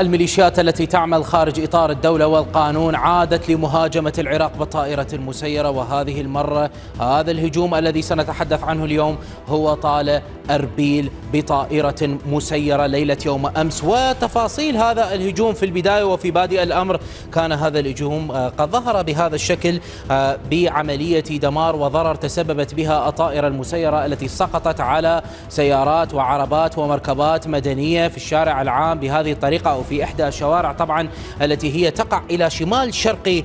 الميليشيات التي تعمل خارج إطار الدولة والقانون عادت لمهاجمة العراق بطائرة مسيرة وهذه المرة هذا الهجوم الذي سنتحدث عنه اليوم هو طال أربيل بطائرة مسيرة ليلة يوم أمس. وتفاصيل هذا الهجوم في البداية وفي بادئ الأمر كان هذا الهجوم قد ظهر بهذا الشكل بعملية دمار وضرر تسببت بها الطائرة المسيرة التي سقطت على سيارات وعربات ومركبات مدنية في الشارع العام بهذه الطريقة. في إحدى الشوارع طبعا التي هي تقع إلى شمال شرقي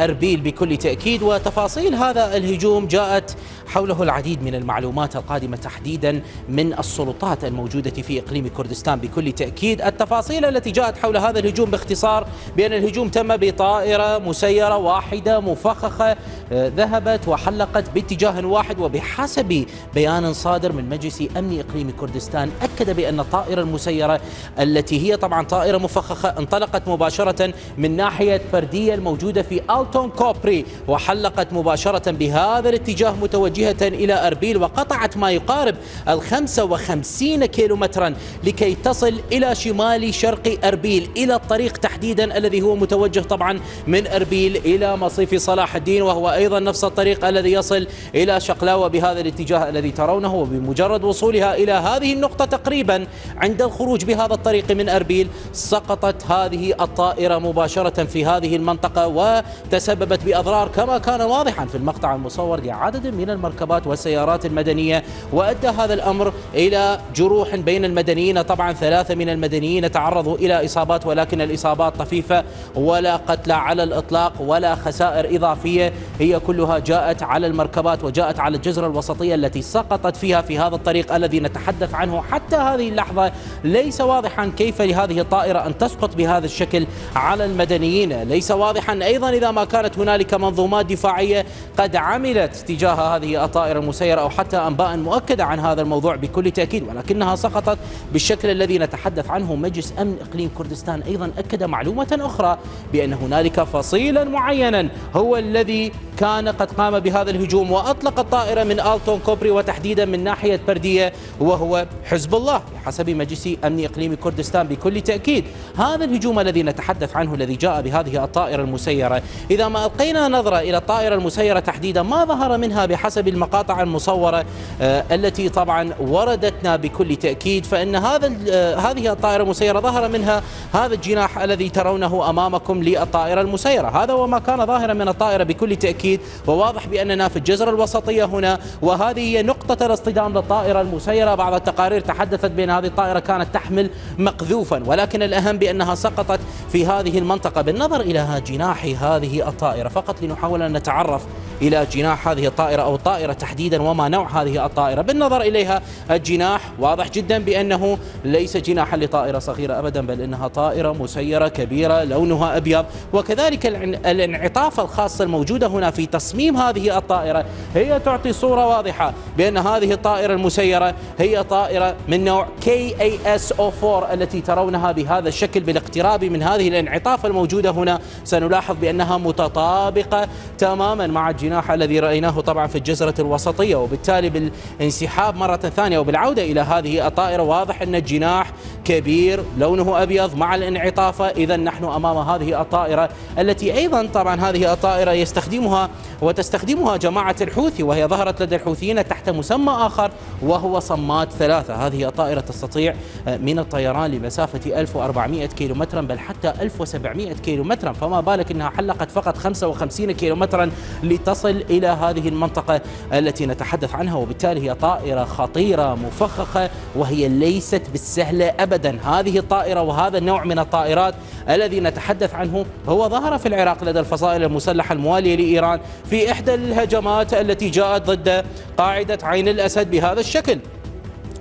أربيل بكل تأكيد. وتفاصيل هذا الهجوم جاءت حوله العديد من المعلومات القادمة تحديدا من السلطات الموجودة في إقليم كردستان. بكل تأكيد التفاصيل التي جاءت حول هذا الهجوم باختصار بأن الهجوم تم بطائرة مسيرة واحدة مفخخة ذهبت وحلقت باتجاه واحد. وبحسب بيان صادر من مجلس أمن إقليم كردستان أكد بأن الطائرة المسيرة التي هي طبعا طائرة مفخخة انطلقت مباشرة من ناحية فردية الموجودة في ألتون كوبري وحلقت مباشرة بهذا الاتجاه متوجهة إلى أربيل وقطعت ما يقارب ال 55 كيلومترا لكي تصل إلى شمال شرق أربيل إلى الطريق تحديدا الذي هو متوجه طبعا من أربيل إلى مصيف صلاح الدين وهو أيضا نفس الطريق الذي يصل إلى شقلاوة بهذا الاتجاه الذي ترونه وبمجرد وصولها إلى هذه النقطة تقريبا عند الخروج بهذا الطريق من أربيل سقطت هذه الطائرة مباشرة في هذه المنطقة وتسببت بأضرار كما كان واضحا في المقطع المصور لعدد من المركبات والسيارات المدنية وأدى هذا الأمر إلى جروح بين المدنيين. طبعا ثلاثة من المدنيين تعرضوا إلى إصابات ولكن الإصابات طفيفة ولا قتلى على الإطلاق ولا خسائر إضافية. هي كلها جاءت على المركبات وجاءت على الجزرة الوسطية التي سقطت فيها في هذا الطريق الذي نتحدث عنه حتى هذه اللحظة. ليس واضحا كيف لهذه الطائرة أن تسقط بهذا الشكل على المدنيين. ليس واضحا أيضا إذا ما كانت هنالك منظومات دفاعية قد عملت تجاه هذه الطائرة المسيرة أو حتى أنباء مؤكدة عن هذا الموضوع بكل تأكيد ولكنها سقطت بالشكل الذي نتحدث عنه مجلس أمن إقليم كردستان. أيضا أكد معلومة أخرى بأن هنالك فصيلا معينا هو الذي كان قد قام بهذا الهجوم وأطلق الطائرة من آلتون كوبري وتحديدا من ناحية بردية وهو حزب الله بحسب مجلس أمن إقليم كردستان بكل تأكيد. هذا الهجوم الذي نتحدث عنه الذي جاء بهذه الطائرة المسيرة. إذا ما ألقينا نظرة إلى الطائرة المسيرة تحديدا ما ظهر منها بحسب المقاطع المصورة آه التي طبعا وردتنا بكل تأكيد فإن هذا آه هذه الطائرة المسيرة ظهر منها هذا الجناح الذي ترونه أمامكم للطائرة المسيرة. هذا وما كان ظاهرا من الطائرة بكل تأكيد وواضح بأننا في الجزر الوسطية هنا وهذه هي نقطة الاصطدام للطائرة المسيرة. بعض التقارير تحدثت بأن هذه الطائرة كانت تحمل مقذوفا ولكن الأهم بأنها سقطت في هذه المنطقة. بالنظر إلى جناح هذه الطائرة فقط لنحاول أن نتعرف إلى جناح هذه الطائرة أو الطائرة تحديدا وما نوع هذه الطائرة. بالنظر إليها الجناح واضح جدا بأنه ليس جناحا لطائرة صغيرة أبدا بل إنها طائرة مسيرة كبيرة لونها أبيض. وكذلك الانعطاف الخاص الموجودة هنا في تصميم هذه الطائرة هي تعطي صورة واضحة بأن هذه الطائرة المسيرة هي طائرة من نوع KAS-04 التي ترونها بهذا الشكل بالاقتراب من هذه الانعطاف الموجودة هنا. سنلاحظ بأنها متطابقة تماما مع الجناح الذي رأيناه طبعا في الجزرة الوسطية وبالتالي بالانسحاب مرة ثانية وبالعودة إلى هذه الطائرة. واضح أن الجناح كبير لونه أبيض مع الانعطاف. إذا نحن أمام هذه الطائرة التي أيضا طبعا هذه الطائرة يستخدمها وتستخدمها جماعة الحوثي وهي ظهرت لدى الحوثيين تحت مسمى آخر وهو صمات ثلاثة. هذه الطائرة تستطيع من الطيران لمسافة 1400 كيلومترا بل حتى 1700 كيلومترا. فما بالك أنها حلقت فقط 55 كيلومترا لتصل إلى هذه المنطقة التي نتحدث عنها وبالتالي هي طائرة خطيرة مفخخة وهي ليست بالسهلة أبدا. هذه الطائرة وهذا النوع من الطائرات الذي نتحدث عنه هو ظهر في العراق لدى الفصائل المسلحة الموالية لإيران في إحدى الهجمات التي جاءت ضد قاعدة عين الأسد بهذا الشكل.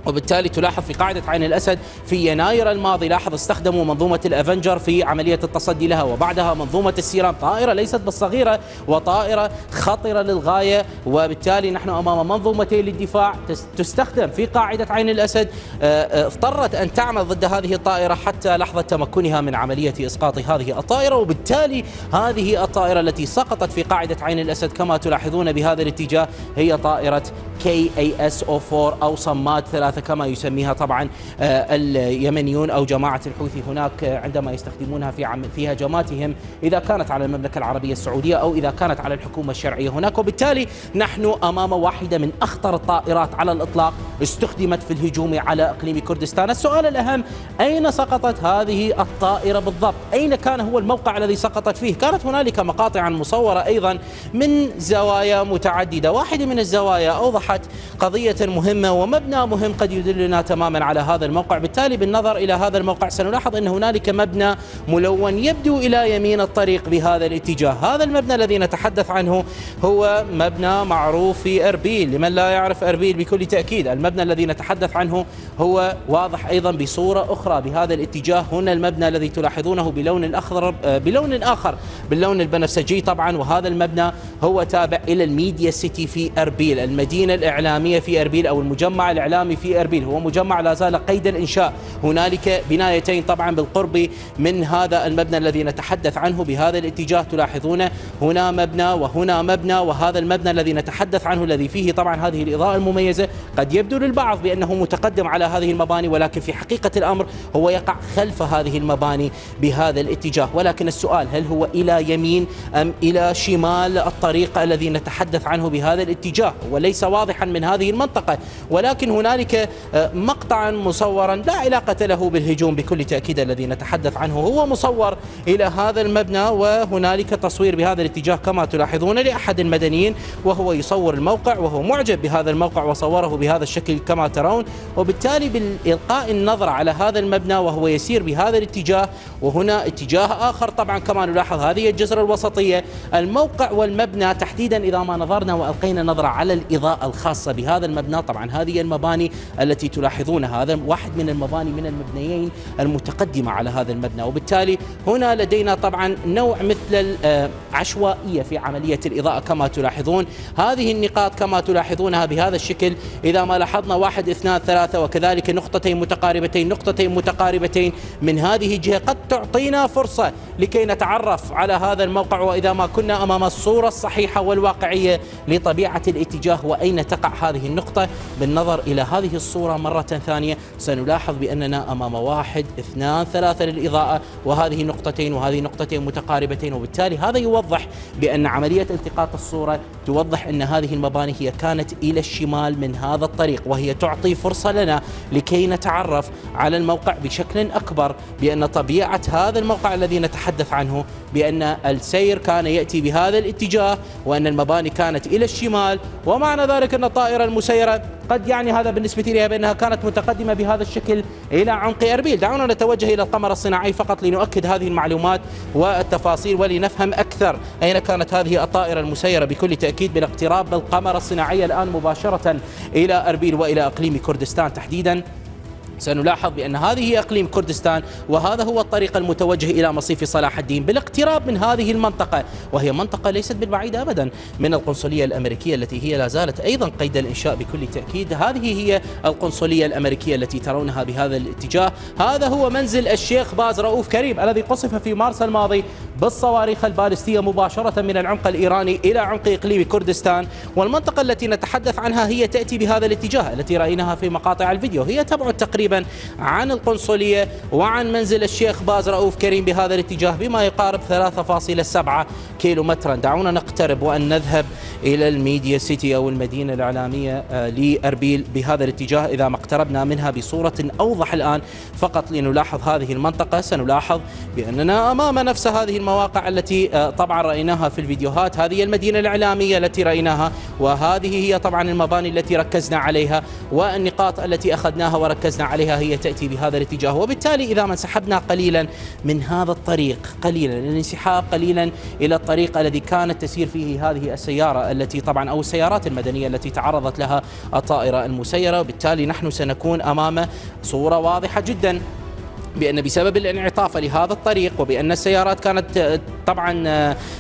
وبالتالي تلاحظ في قاعدة عين الأسد في يناير الماضي لاحظ استخدموا منظومة الأفنجر في عملية التصدي لها وبعدها منظومة السيرام طائرة ليست بالصغيرة وطائرة خطرة للغاية وبالتالي نحن أمام منظومتين للدفاع تستخدم في قاعدة عين الأسد. اضطرت أن تعمل ضد هذه الطائرة حتى لحظة تمكنها من عملية إسقاط هذه الطائرة وبالتالي هذه الطائرة التي سقطت في قاعدة عين الأسد كما تلاحظون بهذا الاتجاه هي طائرة KAS-04 أو صمات ثلاثة الثلاثة كما يسميها طبعا آه، اليمنيون أو جماعة الحوثي هناك عندما يستخدمونها في في هجماتهم إذا كانت على المملكة العربية السعودية أو إذا كانت على الحكومة الشرعية هناك. وبالتالي نحن أمام واحدة من أخطر الطائرات على الإطلاق استخدمت في الهجوم على إقليم كردستان. السؤال الأهم أين سقطت هذه الطائرة بالضبط؟ أين كان هو الموقع الذي سقطت فيه؟ كانت هنالك مقاطع مصورة أيضا من زوايا متعددة. واحدة من الزوايا أوضحت قضية مهمة ومبنى مهم قد يدلنا تماما على هذا الموقع. بالتالي بالنظر إلى هذا الموقع سنلاحظ أن هنالك مبنى ملون يبدو إلى يمين الطريق بهذا الاتجاه. هذا المبنى الذي نتحدث عنه هو مبنى معروف في أربيل. لمن لا يعرف أربيل بكل تأكيد المبنى الذي نتحدث عنه هو واضح أيضا بصورة أخرى بهذا الاتجاه. هنا المبنى الذي تلاحظونه بلون الأخضر بلون آخر باللون البنفسجي طبعا. وهذا المبنى هو تابع إلى الميديا سيتي في أربيل المدينة الإعلامية في أربيل أو المجمع الإعلامي في أربيل هو مجمع لا زال قيد الإنشاء. هنالك بنايتين طبعا بالقرب من هذا المبنى الذي نتحدث عنه. بهذا الاتجاه تلاحظون هنا مبنى وهنا مبنى وهذا المبنى الذي نتحدث عنه الذي فيه طبعا هذه الإضاءة المميزة. قد يبدو للبعض بأنه متقدم على هذه المباني ولكن في حقيقة الأمر هو يقع خلف هذه المباني بهذا الاتجاه. ولكن السؤال هل هو إلى يمين أم إلى شمال الطريق الذي نتحدث عنه بهذا الاتجاه؟ وليس واضحا من هذه المنطقة. ولكن هنالك آه، مقطعا مصورا لا علاقة له بالهجوم بكل تأكيد الذي نتحدث عنه. هو مصور إلى هذا المبنى وهنالك تصوير بهذا الاتجاه كما تلاحظون لأحد المدنيين وهو يصور الموقع وهو معجب بهذا الموقع وصوره بهذا الشكل كما ترون. وبالتالي بالإلقاء النظرة على هذا المبنى وهو يسير بهذا الاتجاه وهنا اتجاه آخر طبعا كما نلاحظ هذه الجزر الوسطية. الموقع والمبنى تحديدا إذا ما نظرنا وألقينا نظرة على الإضاءة الخاصة بهذا المبنى. طبعا هذه المباني التي تلاحظونها هذا واحد من المباني من المبنيين المتقدمة على هذا المبنى. وبالتالي هنا لدينا طبعا نوع مثل العشوائية في عملية الإضاءة كما تلاحظون. هذه النقاط كما تلاحظونها بهذا الشكل. إذا ما لاحظنا واحد اثنان ثلاثة وكذلك نقطتين متقاربتين نقطتين متقاربتين من هذه الجهة قد تعطينا فرصة لكي نتعرف على هذا الموقع. وإذا ما كنا أمام الصورة الصحيحة والواقعية لطبيعة الاتجاه وأين تقع هذه النقطة؟ بالنظر إلى هذه الصورة مرة ثانية. سنلاحظ بأننا أمام واحد اثنان ثلاثة للإضاءة وهذه نقطتين وهذه نقطتين متقاربتين وبالتالي هذا يوضح بأن عملية التقاط الصورة توضح أن هذه المباني هي كانت إلى الشمال من هذا الطريق وهي تعطي فرصة لنا لكي نتعرف على الموقع بشكل أكبر بأن طبيعة هذا الموقع الذي نتحدث عنه بأن السير كان يأتي بهذا الاتجاه وأن المباني كانت إلى الشمال ومعنى ذلك أن الطائرة المسيرة قد يعني هذا بالنسبة لها بأنها كانت متقدمة بهذا الشكل إلى عمق أربيل. دعونا نتوجه إلى القمر الصناعي فقط لنؤكد هذه المعلومات والتفاصيل ولنفهم أكثر أين كانت هذه الطائرة المسيرة. بكل تأكيد بالاقتراب بالقمر الصناعي الآن مباشرة إلى أربيل وإلى إقليم كردستان تحديدا. سنلاحظ بأن هذه هي أقليم كردستان وهذا هو الطريق المتوجه إلى مصيف صلاح الدين بالاقتراب من هذه المنطقة وهي منطقة ليست بالبعيدة أبدا من القنصلية الأمريكية التي هي لا زالت أيضا قيد الإنشاء بكل تأكيد. هذه هي القنصلية الأمريكية التي ترونها بهذا الاتجاه. هذا هو منزل الشيخ باز رؤوف كريم الذي قصف في مارس الماضي بالصواريخ البالستية مباشرة من العمق الإيراني إلى عمق إقليم كردستان. والمنطقة التي نتحدث عنها هي تأتي بهذا الاتجاه التي رأيناها في مقاطع الفيديو. هي تبعد تقريبا عن القنصلية وعن منزل الشيخ باز رؤوف كريم بهذا الاتجاه بما يقارب 3.7 كيلو مترا دعونا نقترب وأن نذهب إلى الميديا سيتي أو المدينة الإعلامية آه، لأربيل بهذا الاتجاه. إذا ما اقتربنا منها بصورة أوضح الآن فقط لنلاحظ هذه المنطقة سنلاحظ بأننا أمام نفس هذه المواقع التي آه، طبعا رأيناها في الفيديوهات. هذه المدينة الإعلامية التي رأيناها وهذه هي طبعا المباني التي ركزنا عليها والنقاط التي أخذناها وركزنا عليها هي تأتي بهذا الاتجاه. وبالتالي إذا ما انسحبنا قليلا من هذا الطريق قليلا الانسحاب قليلا إلى الطريق الذي كانت تسير فيه هذه السيارة التي طبعا أو السيارات المدنية التي تعرضت لها الطائرة المسيرة. وبالتالي نحن سنكون أمام صورة واضحة جدا. بأن بسبب الانعطاف لهذا الطريق وبأن السيارات كانت طبعا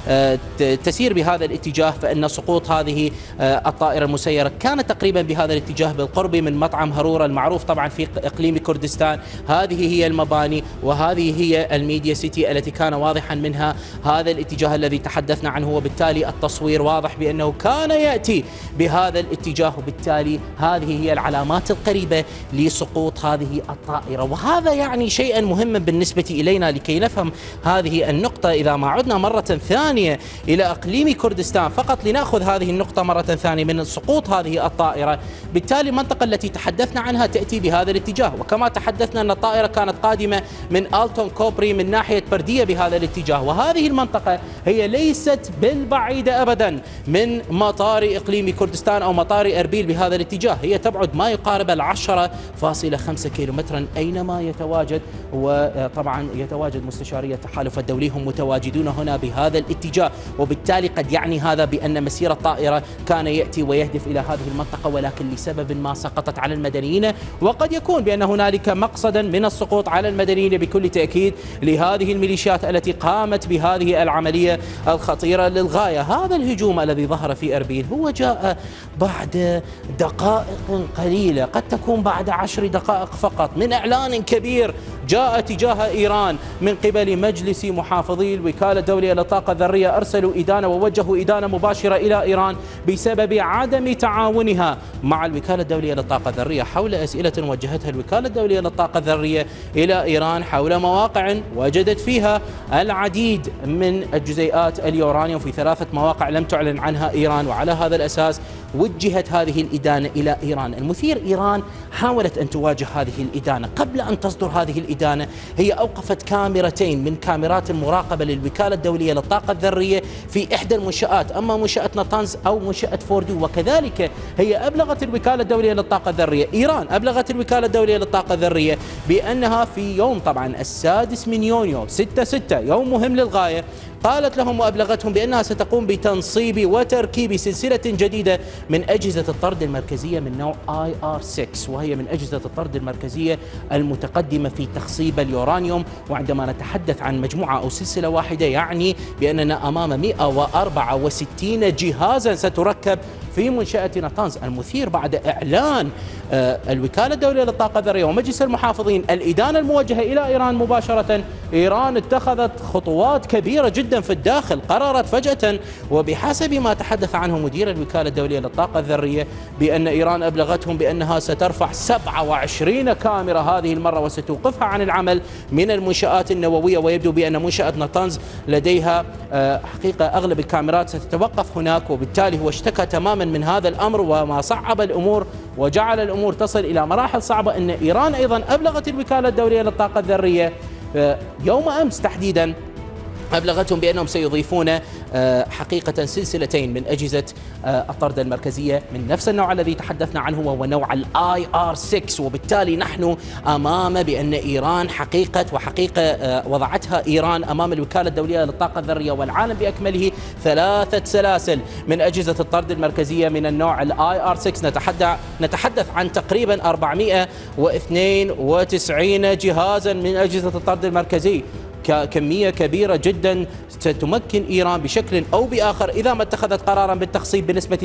آه، تسير بهذا الاتجاه فإن سقوط هذه آه، الطائرة المسيرة كانت تقريبا بهذا الاتجاه بالقرب من مطعم هرورة المعروف طبعا في إقليم كردستان. هذه هي المباني وهذه هي الميديا سيتي التي كان واضحا منها. هذا الاتجاه الذي تحدثنا عنه وبالتالي التصوير واضح بأنه كان يأتي بهذا الاتجاه وبالتالي هذه هي العلامات القريبة لسقوط هذه الطائرة. وهذا يعني شيئا مهما بالنسبة إلينا لكي نفهم هذه النقطة. إذا ما عدنا مرة ثانية إلى أقليم كردستان فقط لنأخذ هذه النقطة مرة ثانية من سقوط هذه الطائرة. بالتالي المنطقة التي تحدثنا عنها تأتي بهذا الاتجاه. وكما تحدثنا أن الطائرة كانت قادمة من ألتون كوبري من ناحية بردية بهذا الاتجاه. وهذه المنطقة هي ليست بالبعيدة أبدا من مطار إقليم كردستان أو مطار أربيل بهذا الاتجاه. هي تبعد ما يقارب العشرة فاصلة خمسة كيلومترا أينما يتواجد وطبعا يتواجد مستشاري التحالف الدولي هم متواجدون هنا بهذا الاتجاه وبالتالي قد يعني هذا بأن مسير الطائرة كان يأتي ويهدف إلى هذه المنطقة ولكن لسبب ما سقطت على المدنيين وقد يكون بأن هنالك مقصدا من السقوط على المدنيين بكل تأكيد لهذه الميليشيات التي قامت بهذه العملية الخطيرة للغاية. هذا الهجوم الذي ظهر في أربيل هو جاء بعد دقائق قليلة قد تكون بعد عشر دقائق فقط من إعلان كبير جاء تجاه إيران من قبل مجلس محافظي الوكالة الدولية للطاقة الذرية أرسلوا إدانة ووجهوا إدانة مباشرة إلى إيران بسبب عدم تعاونها مع الوكالة الدولية للطاقة الذرية حول أسئلة وجهتها الوكالة الدولية للطاقة الذرية إلى إيران حول مواقع وجدت فيها العديد من الجزيئات اليورانيوم في ثلاثة مواقع لم تعلن عنها إيران. وعلى هذا الأساس وجهت هذه الإدانة إلى إيران. المثير إيران حاولت أن تواجه هذه الإدانة. قبل أن تصدر هذه الإدانة هي أوقفت كاميرتين من كاميرات المراقبة للوكالة الدولية للطاقة الذرية في إحدى المنشآت أما منشأة نطنز أو منشأة فوردو. وكذلك هي أبلغت الوكالة الدولية للطاقة الذرية. إيران أبلغت الوكالة الدولية للطاقة الذرية بأنها في يوم طبعا السادس من يونيو 6 6 يوم مهم للغاية قالت لهم وأبلغتهم بأنها ستقوم بتنصيب وتركيب سلسلة جديدة من أجهزة الطرد المركزية من نوع IR6 وهي من أجهزة الطرد المركزية المتقدمة في تخصيب اليورانيوم. وعندما نتحدث عن مجموعة أو سلسلة واحدة يعني بأننا أمام 164 جهازا ستركب في منشأة نطنز المثير بعد إعلان آه، الوكالة الدولية للطاقة الذرية ومجلس المحافظين. الإدانة الموجهة إلى إيران مباشرة. إيران اتخذت خطوات كبيرة جدا في الداخل قررت فجأة وبحسب ما تحدث عنه مدير الوكالة الدولية للطاقة الذرية بأن إيران أبلغتهم بأنها سترفع 27 كاميرا هذه المرة وستوقفها عن العمل من المنشآت النووية ويبدو بأن منشأة نطنز لديها آه، حقيقة أغلب الكاميرات ستتوقف هناك وبالتالي هو اشتكى تماما من هذا الأمر وما صعب الأمور وجعل الأمور تصل إلى مراحل صعبة أن إيران أيضا أبلغت الوكالة الدولية للطاقة الذرية آه، يوم أمس تحديدا أبلغتهم بأنهم سيضيفون آه، حقيقة سلسلتين من أجهزة آه، الطرد المركزية من نفس النوع الذي تحدثنا عنه وهو نوع ال IR 6 وبالتالي نحن أمام بأن إيران حقيقة وحقيقة آه، وضعتها إيران أمام الوكالة الدولية للطاقة الذرية والعالم بأكمله. ثلاثة سلاسل من أجهزة الطرد المركزية من النوع ال IR 6 نتحدث نتحدث عن تقريبا 492 جهازا من أجهزة الطرد المركزي. كمية كبيرة جدا ستمكن إيران بشكل أو بآخر إذا ما اتخذت قرارا بالتخصيب بنسبة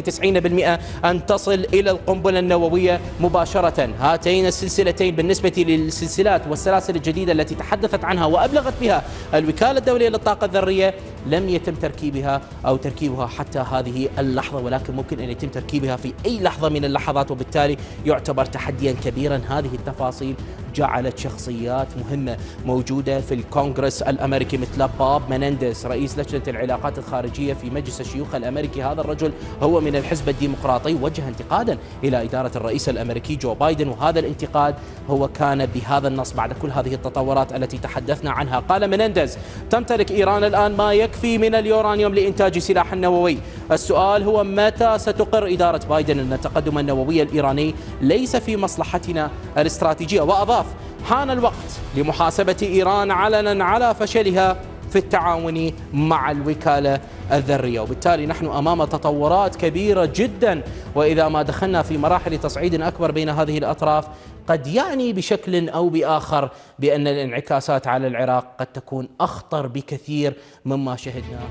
90% أن تصل إلى القنبلة النووية مباشرة. هاتين السلسلتين بالنسبة للسلسلات والسلاسل الجديدة التي تحدثت عنها وأبلغت بها الوكالة الدولية للطاقة الذرية. لم يتم تركيبها أو تركيبها حتى هذه اللحظة ولكن ممكن أن يتم تركيبها في أي لحظة من اللحظات وبالتالي يعتبر تحديا كبيرا. هذه التفاصيل جعلت شخصيات مهمة موجودة في الكونغرس الأمريكي مثل باب منندس رئيس لجنة العلاقات الخارجية في مجلس الشيوخ الأمريكي. هذا الرجل هو من الحزب الديمقراطي وجه انتقادا إلى إدارة الرئيس الأمريكي جو بايدن. وهذا الانتقاد هو كان بهذا النص بعد كل هذه التطورات التي تحدثنا عنها. قال منندز تمتلك إيران الآن ما يكفي من اليورانيوم لإنتاج سلاح نووي. السؤال هو متى ستقر إدارة بايدن أن التقدم النووي الإيراني ليس في مصلحتنا الاستراتيجية؟ وأضاف حان الوقت لمحاسبة إيران علنا على فشلها في التعاون مع الوكالة الذرية. وبالتالي نحن أمام تطورات كبيرة جدا. وإذا ما دخلنا في مراحل تصعيد أكبر بين هذه الأطراف قد يعني بشكل أو بآخر بأن الانعكاسات على العراق قد تكون أخطر بكثير مما شهدناه.